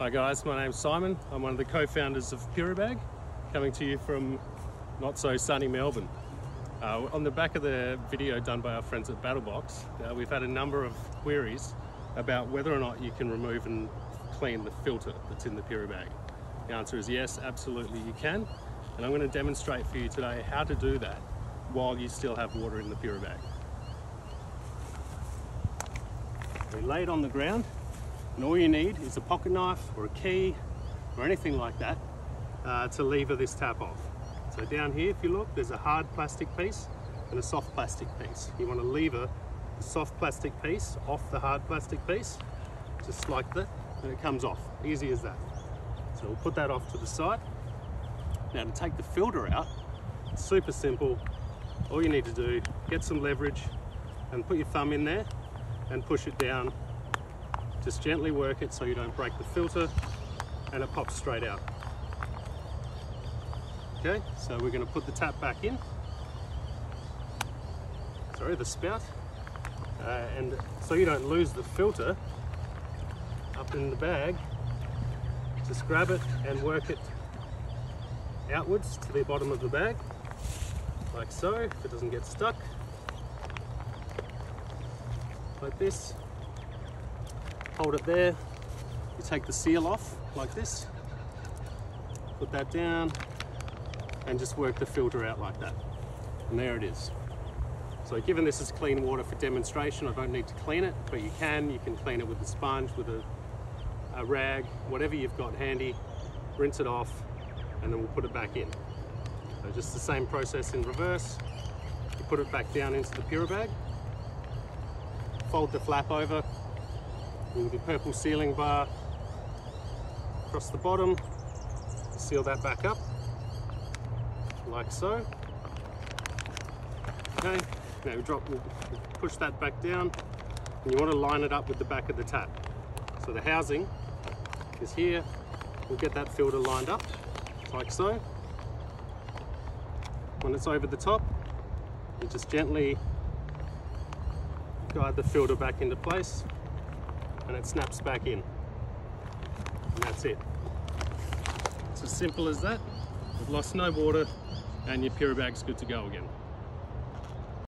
Hi guys, my name's Simon. I'm one of the co-founders of Puribag, coming to you from not so sunny Melbourne. Uh, on the back of the video done by our friends at BattleBox, uh, we've had a number of queries about whether or not you can remove and clean the filter that's in the Puribag. The answer is yes, absolutely you can. And I'm going to demonstrate for you today how to do that while you still have water in the Puribag. We lay it on the ground and all you need is a pocket knife or a key or anything like that uh, to lever this tap off. So down here, if you look, there's a hard plastic piece and a soft plastic piece. You want to lever the soft plastic piece off the hard plastic piece, just like that, and it comes off. Easy as that. So we'll put that off to the side. Now to take the filter out, it's super simple. All you need to do, get some leverage and put your thumb in there and push it down just gently work it so you don't break the filter and it pops straight out. Okay, so we're going to put the tap back in. Sorry, the spout. Uh, and so you don't lose the filter up in the bag, just grab it and work it outwards to the bottom of the bag, like so, if it doesn't get stuck. Like this, hold it there. You take the seal off like this, put that down, and just work the filter out like that. And there it is. So given this is clean water for demonstration, I don't need to clean it, but you can. You can clean it with a sponge, with a, a rag, whatever you've got handy, rinse it off, and then we'll put it back in. So just the same process in reverse. You put it back down into the Puribag, fold the flap over, with the purple sealing bar across the bottom. Seal that back up, like so. Okay, now we drop, we'll push that back down, and you want to line it up with the back of the tap. So the housing is here. We'll get that filter lined up, like so. When it's over the top, you just gently guide the filter back into place and it snaps back in. And that's it. It's as simple as that. We've lost no water and your Puribag's good to go again.